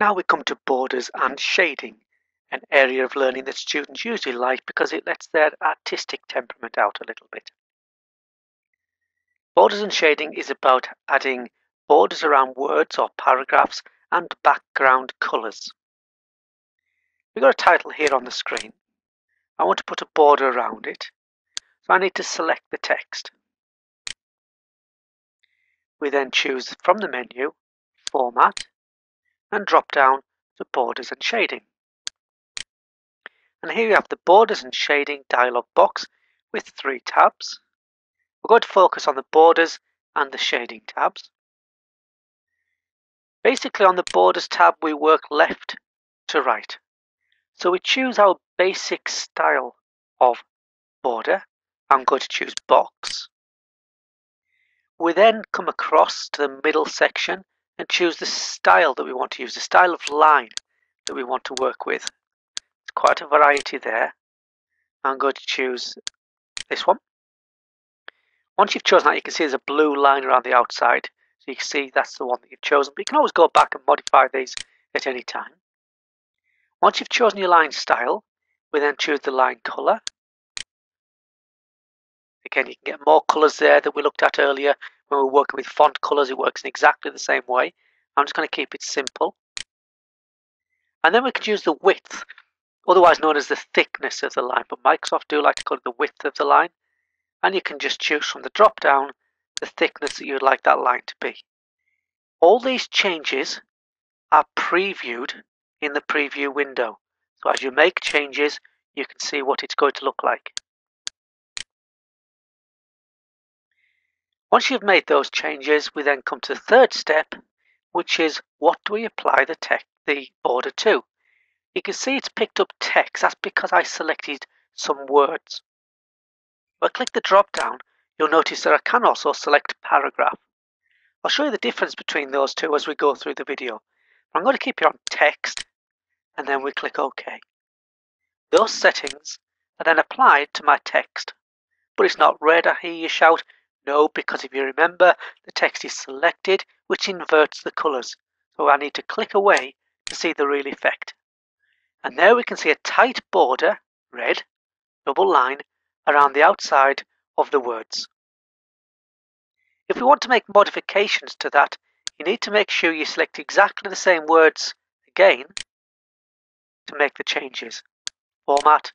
Now we come to borders and shading, an area of learning that students usually like because it lets their artistic temperament out a little bit. Borders and shading is about adding borders around words or paragraphs and background colours. We've got a title here on the screen. I want to put a border around it, so I need to select the text. We then choose from the menu, Format, and drop down to Borders and Shading. And here you have the Borders and Shading dialog box with three tabs. We're going to focus on the Borders and the Shading tabs. Basically on the Borders tab we work left to right. So we choose our basic style of border. I'm going to choose box. We then come across to the middle section and choose the style that we want to use, the style of line that we want to work with. It's quite a variety there. I'm going to choose this one. Once you've chosen that, you can see there's a blue line around the outside. So you can see that's the one that you've chosen. But you can always go back and modify these at any time. Once you've chosen your line style, we then choose the line color. Again, you can get more colors there that we looked at earlier when we're working with font colors. It works in exactly the same way. I'm just going to keep it simple. And then we can use the width, otherwise known as the thickness of the line. But Microsoft do like to call it the width of the line. And you can just choose from the drop down the thickness that you'd like that line to be. All these changes are previewed in the preview window. So as you make changes, you can see what it's going to look like. Once you've made those changes, we then come to the third step, which is what do we apply the, text, the border to? You can see it's picked up text. That's because I selected some words. If I click the drop down, you'll notice that I can also select paragraph. I'll show you the difference between those two as we go through the video. I'm going to keep it on text and then we click OK. Those settings are then applied to my text. But it's not red, I hear you shout. No, because if you remember, the text is selected, which inverts the colours. So I need to click away to see the real effect. And there we can see a tight border, red, double line, around the outside of the words. If we want to make modifications to that, you need to make sure you select exactly the same words again to make the changes. Format,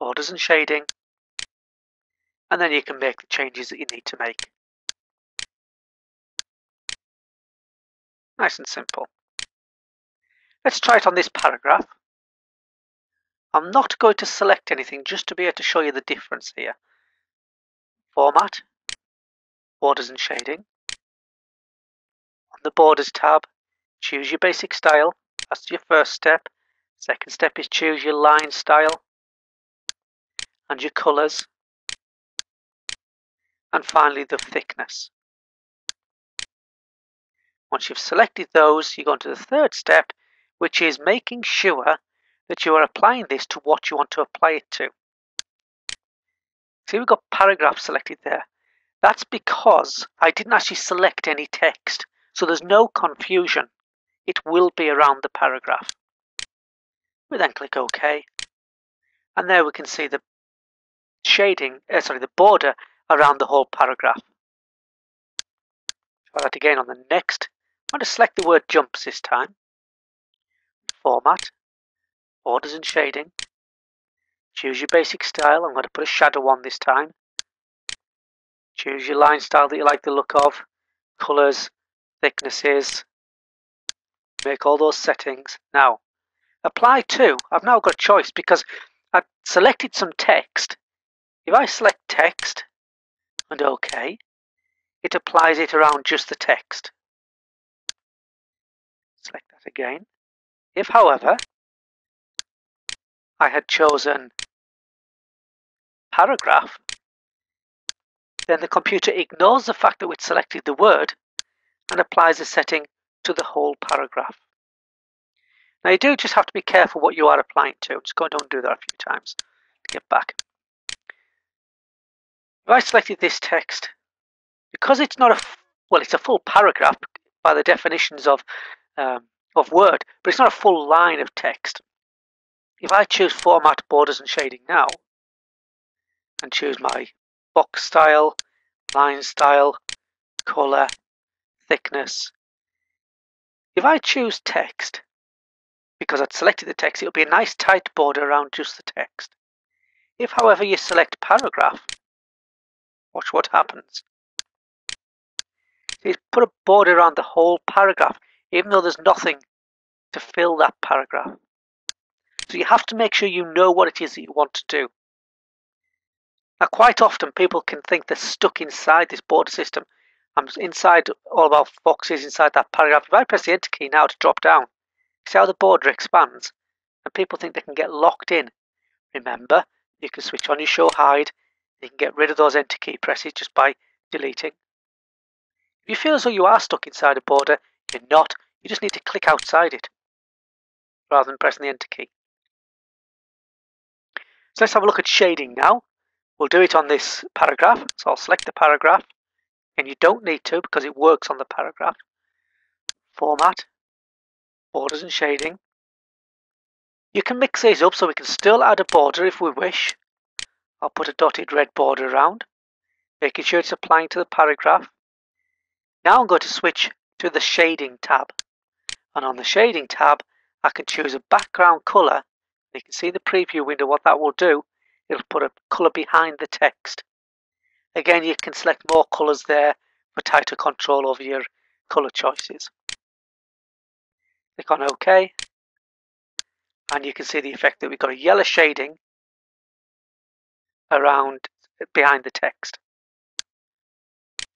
borders and shading, and then you can make the changes that you need to make. Nice and simple. Let's try it on this paragraph. I'm not going to select anything just to be able to show you the difference here. Format, Borders and Shading. On the Borders tab, choose your basic style. That's your first step. Second step is choose your line style and your colours and finally the thickness. Once you've selected those, you go on to the third step, which is making sure that you are applying this to what you want to apply it to. See, we've got paragraph selected there. That's because I didn't actually select any text, so there's no confusion. It will be around the paragraph. We then click OK, and there we can see the shading, uh, sorry, the border around the whole paragraph. Try that again on the next. I'm going to select the word jumps this time. Format, borders and shading. Choose your basic style. I'm going to put a shadow on this time. Choose your line style that you like the look of. Colours, thicknesses. Make all those settings. Now, apply to. I've now got a choice because I've selected some text. If I select text, and OK, it applies it around just the text. Select that again. If, however, I had chosen paragraph, then the computer ignores the fact that we'd selected the word and applies the setting to the whole paragraph. Now you do just have to be careful what you are applying to. I'm just going to undo that a few times to get back. If I selected this text, because it's not a, well, it's a full paragraph by the definitions of um, of word, but it's not a full line of text. If I choose format, borders and shading now, and choose my box style, line style, color, thickness. If I choose text, because I'd selected the text, it'll be a nice tight border around just the text. If, however, you select paragraph, watch what happens. So put a border around the whole paragraph, even though there's nothing to fill that paragraph. So you have to make sure you know what it is that you want to do. Now, quite often people can think they're stuck inside this border system. I'm inside all our boxes inside that paragraph. If I press the enter key now to drop down, see how the border expands? And people think they can get locked in. Remember, you can switch on your show hide. You can get rid of those enter key presses just by deleting. If you feel as though you are stuck inside a border, you're not. You just need to click outside it rather than pressing the enter key. So let's have a look at shading now. We'll do it on this paragraph. So I'll select the paragraph and you don't need to because it works on the paragraph. Format, borders and shading. You can mix these up so we can still add a border if we wish. I'll put a dotted red border around, making sure it's applying to the paragraph. Now I'm going to switch to the shading tab. And on the shading tab, I can choose a background color. You can see the preview window what that will do. It'll put a color behind the text. Again, you can select more colors there for tighter control over your color choices. Click on OK. And you can see the effect that we've got a yellow shading around behind the text.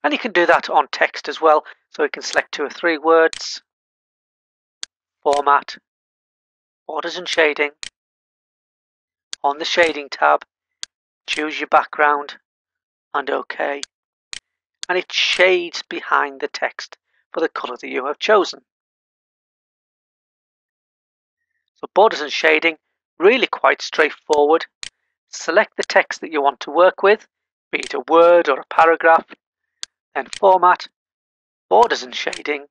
And you can do that on text as well. So we can select two or three words, format, borders and shading. On the shading tab, choose your background and OK. And it shades behind the text for the colour that you have chosen. So borders and shading, really quite straightforward. Select the text that you want to work with, be it a word or a paragraph, then format, borders and shading,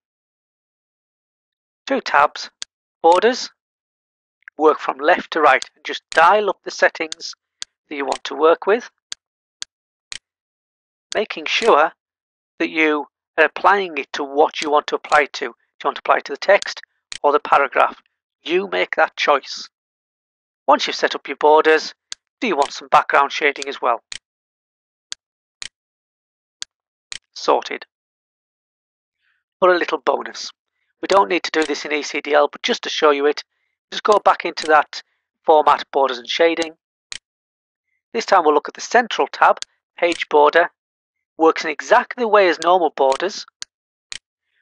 two tabs, borders, work from left to right and just dial up the settings that you want to work with making sure that you are applying it to what you want to apply to. Do you want to apply to the text or the paragraph? You make that choice. Once you've set up your borders, do you want some background shading as well? Sorted. For a little bonus. We don't need to do this in ECDL, but just to show you it, just go back into that Format, Borders and Shading. This time we'll look at the Central tab, Page Border, works in exactly the way as normal borders,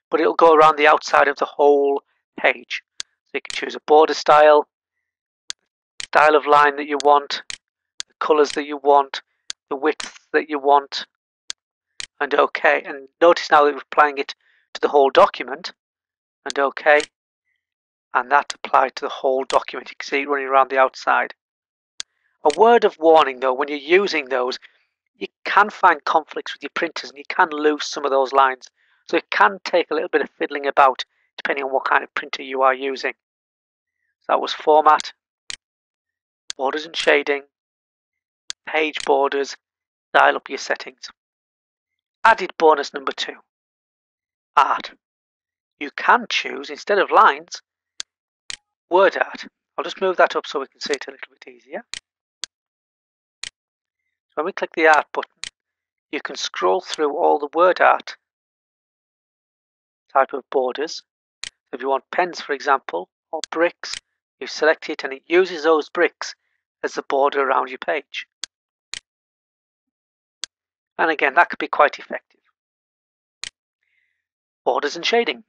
but it'll go around the outside of the whole page. So you can choose a border style, style of line that you want, colors that you want, the width that you want, and OK. And notice now that we're applying it to the whole document, and OK. And that applied to the whole document. You can see it running around the outside. A word of warning though, when you're using those, you can find conflicts with your printers and you can lose some of those lines. So it can take a little bit of fiddling about depending on what kind of printer you are using. So that was format, borders and shading, page borders, dial up your settings. Added bonus number two, art. You can choose, instead of lines, word art. I'll just move that up so we can see it a little bit easier. When we click the art button, you can scroll through all the word art type of borders. If you want pens, for example, or bricks, you select it and it uses those bricks as the border around your page. And again, that could be quite effective. Borders and shading.